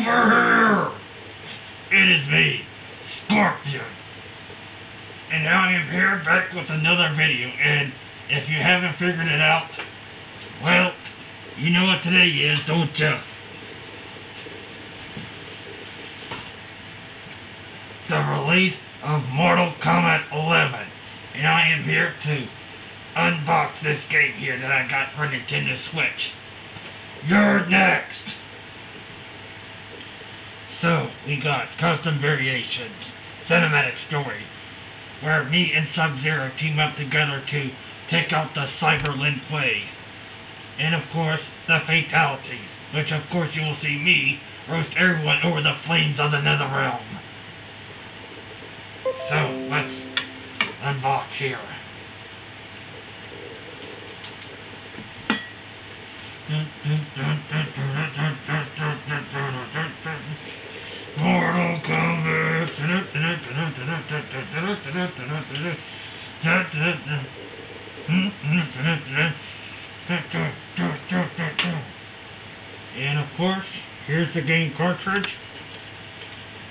over here! It is me, Scorpion. And now I am here back with another video, and if you haven't figured it out, well, you know what today is, don't you? The release of Mortal Kombat 11. And I am here to unbox this game here that I got for Nintendo Switch. You're next! So, we got custom variations, cinematic story, where me and Sub-Zero team up together to take out the Cyber Lin Kuei. And of course, the fatalities, which of course you will see me roast everyone over the flames of the Nether Realm. So, let's unbox here. Mortal And of course, here's the game cartridge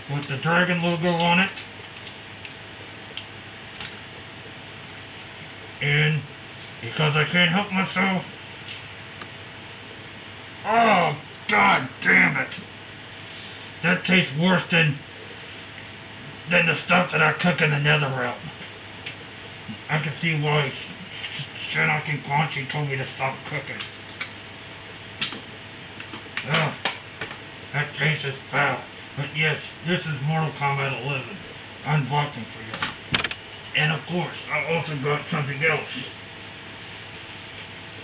with the dragon logo on it. And because I can't help myself, oh god damn it! That tastes worse than than the stuff that I cook in the nether realm. I can see why Shinnok and Quan Chi told me to stop cooking. Ugh, that tastes is foul. But yes, this is Mortal Kombat 11. Unboxing for you. And of course, I also got something else.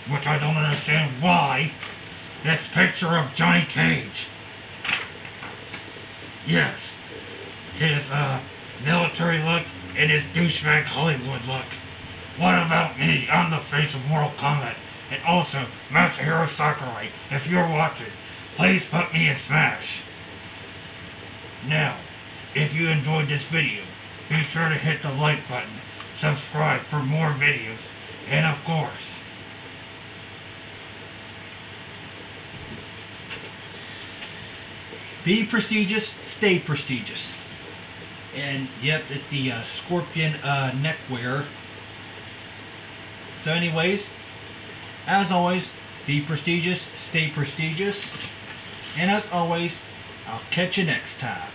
Which I don't understand why. This picture of Johnny Cage. Yes. His, uh, military look and his douchebag Hollywood look. What about me on the face of Mortal Kombat? And also, Masahiro Sakurai, if you're watching, please put me in Smash. Now, if you enjoyed this video, be sure to hit the like button, subscribe for more videos, and of course, Be prestigious, stay prestigious. And yep, it's the uh, Scorpion uh, neckwear. So anyways, as always, be prestigious, stay prestigious. And as always, I'll catch you next time.